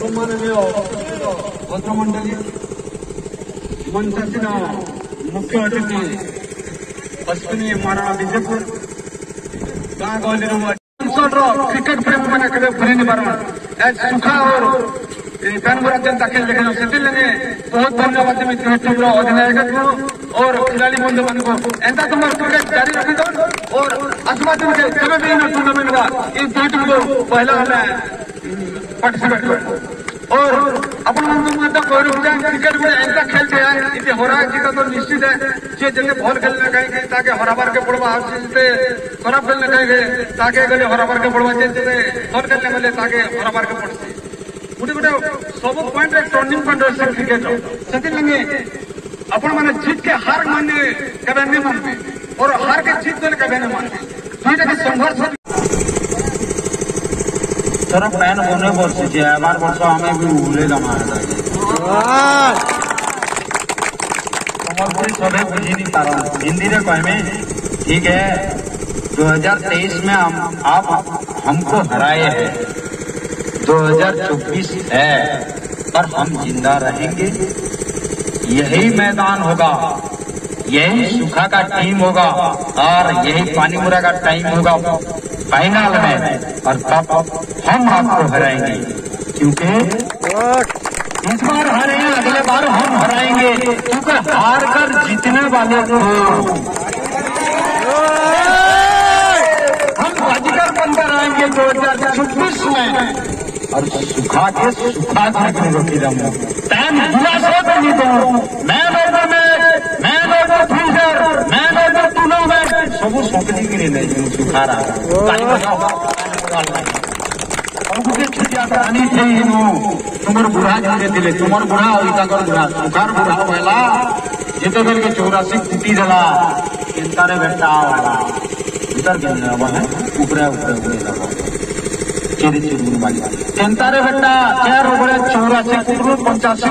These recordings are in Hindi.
मुख्य अतिथि ಮಂತ್ರಿಸಿನ ಮುಖ್ಯ ಅತಿಥಿ ಅಶ್ವಿನಿ ಮಾಡೋಣ ಬಿಜೆಪುರ ಗಾಂಗೊಳ್ಳಿರುವ ಕ್ರಿಕೆಟ್ ಪ್ರೇಮಿಗಳ ಕಡೆ ಬರೀನಿ जनता से बहुत धन्यवाद देवी टीम रधिनायक और खिलाड़ी बंधु मान को एंता तुम क्रिकेट जारी रखी दो और आसमान के कभी भी टूर्नामेंट का इस टीम को पहला हमें और अपन मतलब कह रहे क्रिकेट में ऐसा खेल तो थे हरा जीता तो निश्चित है। जे जैसे बॉल खेलने कहेंगे ताकि के पड़वा हर खराब खेलने कहेंगे ताकि के पड़वा जैसे बॉल खेलने मिले ताकि के पड़ते गोटे गोटे सब पॉइंट टर्निंग पॉइंट रही क्रिकेट से आपण मैंने जीत के हार मानने के मानते, और हार के जीत तो गले के मानते। तो दुईटा के संघर्ष सर पैन होने बहुत सीखे है बार तो हमें भी भूलेगा मारा। समरपुरी बुझी नहीं पा रहा हिंदी में कहे ठीक है 2023 में हम, आप हमको हराए हैं। 2024 है, पर हम ज़िंदा रहेंगे। यही मैदान होगा, यही सुखा का टाइम होगा, और यही पानीपुरा का टाइम होगा। फाइनल में और तब हम आपको हराएँगे। क्योंकि इस बार हारे हैं अगले बार हम हराएँगे। क्योंकि हार कर जीतने वाले को हम बाजीगर बनकर आएँगे दो हज़ार छब्बीस में। और सुखा के सुखा के रोटी रहूँगा टाइम बुरा से बनी दो। मैन ओवर में man over freezer man over tournament ସବୁ देने सुखा रहा चौरासी बेटा वाला चौरासी कुटरू पंचासी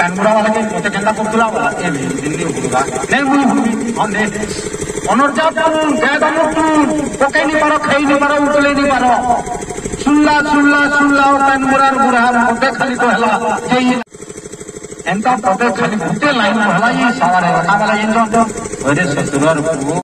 ಕಣ್ಮುಡ ಒಳಗೆ ಫೋಟೋ ಕೆಂದ ಕೊಡ್ತಿಲ್ಲ ಅವಳ ಏನು ಇಲ್ಲಿ ಹುಡುಗ ನೇಮು ಅವನೇ ಅನರ್ಜಾಪು ಜಯದಮುಟ್ಟು ಪೊಕೈ ನಿ ಬರೋ ಖೈ ನಿ ಬರೋ ಉಟುಲೆ ನಿ ಬರೋ ಸುಳ್ಳ ಸುಳ್ಳ ಸುಳ್ಳ ಕಣ್ಮುರಾರ ಬುರಹಾರ ಮುದ್ದೆ